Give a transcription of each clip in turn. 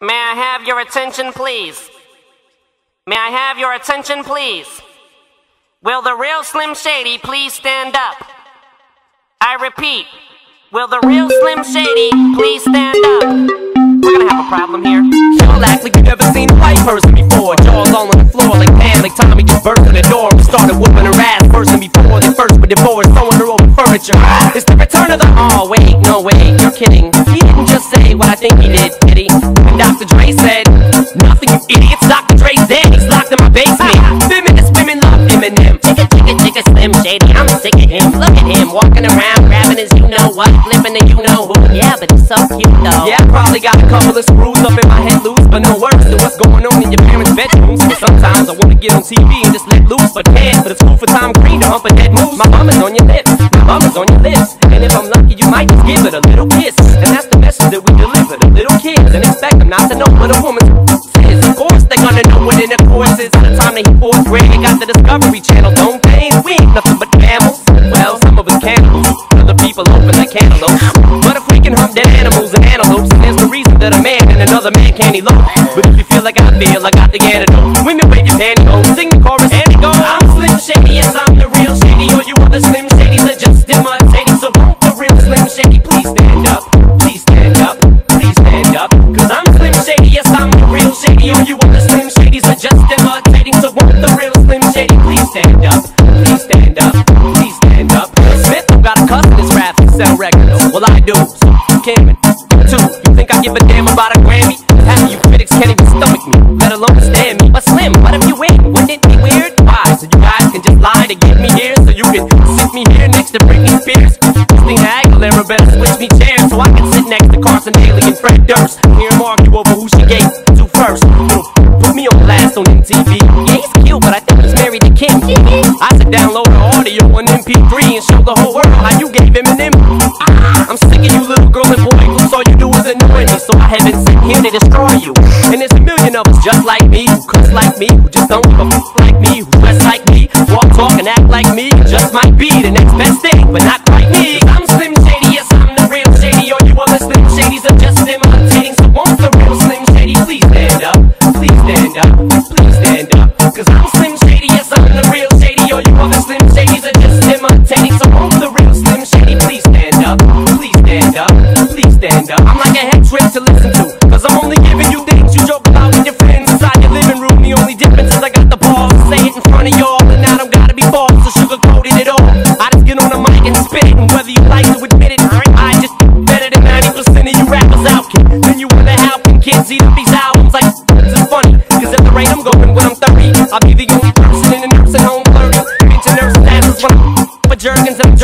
May I have your attention, please? May I have your attention, please? Will the real Slim Shady please stand up? I repeat, will the real Slim Shady please stand up? We're gonna have a problem here. Y'all act like you never seen a white person before. Jaws all on the floor like Pam, like Tommy just burst in the door. We started whooping her ass person before they first were divorced, throwing her over furniture. It's the return of the. Oh wait, no wait, you're kidding. He didn't just say what I think he did, did he? Him walking around, grabbing his you know what, flipping the you know who. Yeah, but he's so cute though. Yeah, I probably got a couple of screws up in my head loose, but no worse than what's going on in your parents' bedrooms. So sometimes I wanna get on TV and just let loose, but can't. But it's cool for Tom Green to hump a dead moose. My mama's on your lips, my mama's on your lips, and if I'm lucky, you might just give it a little kiss. And that's the message that we deliver to little kids, and expect them not to know what a woman is. Of course, they're gonna know what in the course is. The time they hit fourth grade, got the Discovery Channel. Don't pain, we ain't nothing dead animals and antelopes, there's no reason that a man and another man can't elope. But if you feel like I feel, I got the antidote. Women wave your pantyhose, sing the chorus, and goes. I'm Slim Shady, yes, I'm the real Shady. Or you other Slim Shadys are just imitating. So won't the real Slim Shady please stand up? Please stand up, please stand up. Cause I'm Slim Shady, yes, I'm the real Shady. Or you other Slim Shadys are just imitating. So won't the real Slim Shady please stand up? Please stand up, please stand up. Smith don't got a cuss in his rap to sell records. Well, I do, so. Two, you think I give a damn about a Grammy? Half of you critics can't even stomach me, let alone stand me. But Slim, what if you win? Wouldn't it be weird? Why? So you guys can just lie to get me here, so you can sit me here next to Britney Spears. Christina Aguilera better switch me chairs so I can sit next to Carson Daly and Fred Durst. Hear them argue over who she gave to first. Put me on blast on MTV. Yeah, he's cute, but I think he's married to Kim. I should download the audio on MP3 and show the whole world how you gave him an M. Ah, I'm sick of you I haven't sent here to destroy you. And there's a million of us just like me, who cuss like me, who just don't give a like me, who dress like me, walk, talk, and act like me. Just might be the next best thing, but not quite me. I'm Slim Shady, yes, I'm the real Shady. All you other Slim Shadys are just imitating. So won't the real Slim Shady please stand up? Please stand up, please stand up. Cause I'm Slim Shady, yes, I'm the real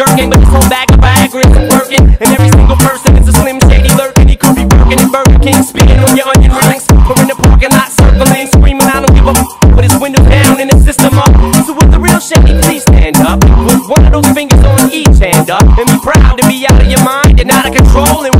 jerking. But bag of Viagra isn't working. And every single person is a slim shady lurking. He could be working at Burger King, spitting on your onion rings. Or in the parking lot circling, screaming, I don't give a f- Put his window down and his system up. So with the real shady, please stand up. With one of those fingers on each hand up. And be proud to be out of your mind and out of control.